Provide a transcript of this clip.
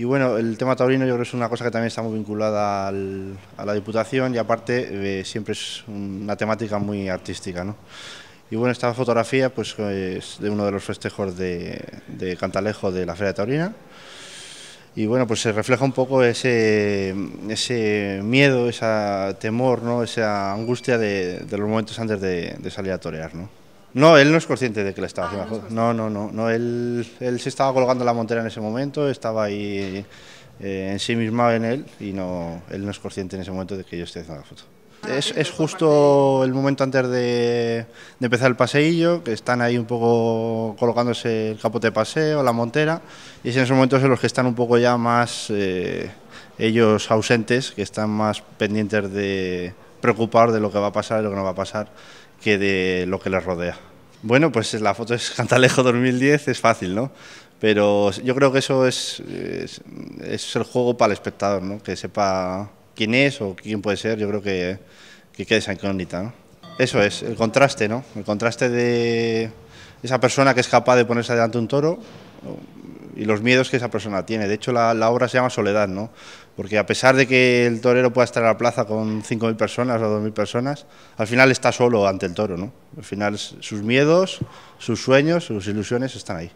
Y bueno, el tema taurino yo creo que es una cosa que también está muy vinculada al- a la Diputación y aparte eh, siempre es una temática muy artística. ¿no? Y bueno, esta fotografía pues, es de uno de los festejos de, de Cantalejo de la Feria Taurina. Y bueno, pues se refleja un poco ese, ese miedo, ese temor, ¿no? esa angustia de, de los momentos antes de, de salir a torear. ¿no? No, él no es consciente de que le estaba haciendo la foto. No, no, no, no él, él se estaba colgando la montera en ese momento, estaba ahí eh, en sí mismo en él y no, él no es consciente en ese momento de que yo estoy haciendo la foto. Es, es justo el momento antes de, de empezar el paseillo, que están ahí un poco colocándose el capote de paseo, la montera, y es en esos momentos en los que están un poco ya más eh, ellos ausentes, que están más pendientes de preocupar de lo que va a pasar y lo que no va a pasar, que de lo que les rodea. Bueno, pues la foto es Cantalejo 2010, es fácil, ¿no? Pero yo creo que eso es, es, es el juego para el espectador, ¿no? Que sepa quién es o quién puede ser, yo creo que, que quede esa incógnita, ¿no? Eso es, el contraste, ¿no? El contraste de esa persona que es capaz de ponerse delante de un toro y los miedos que esa persona tiene. De hecho, la, obra se llama Soledad, ¿no? Porque a pesar de que el torero pueda estar en la plaza con 5.000 personas o 2.000 personas, al final está solo ante el toro, ¿no? Al final sus miedos, sus sueños, sus ilusiones están ahí.